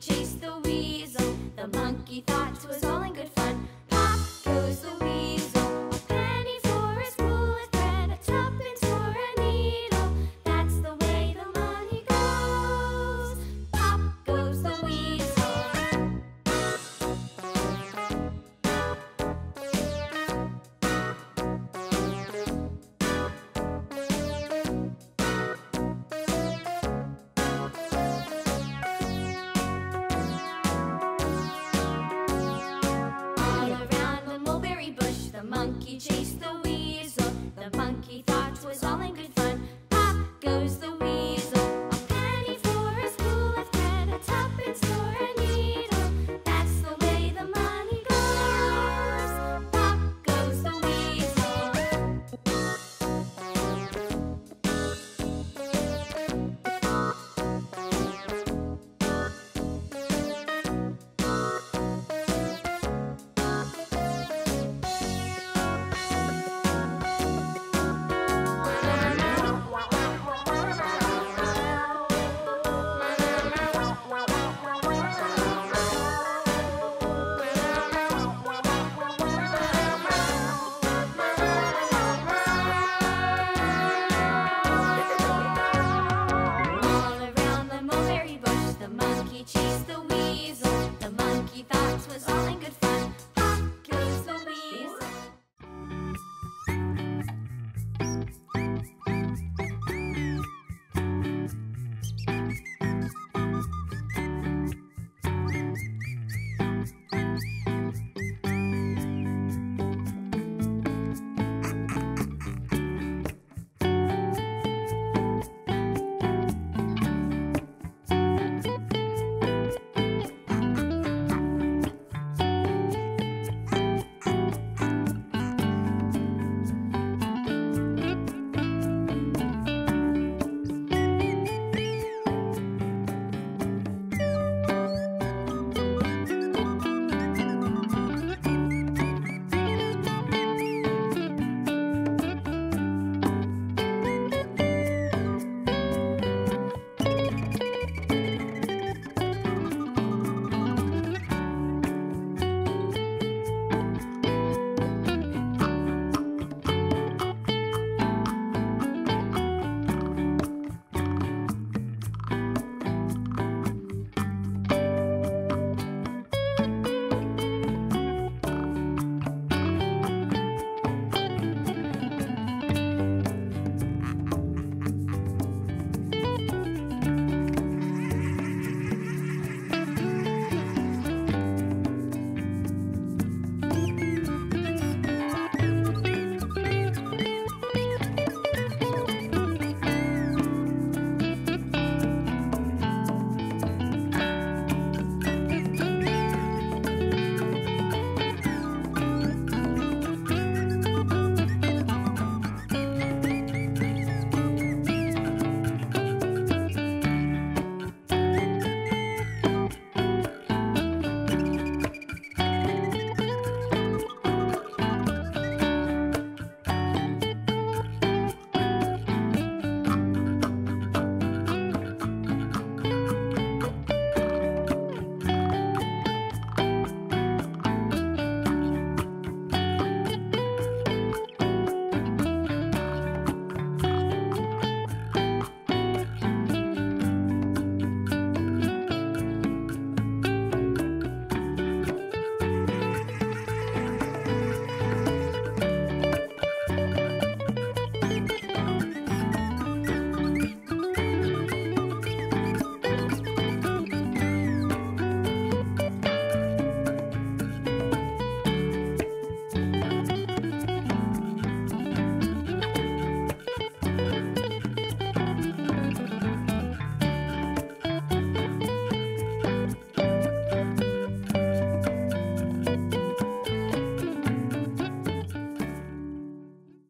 chase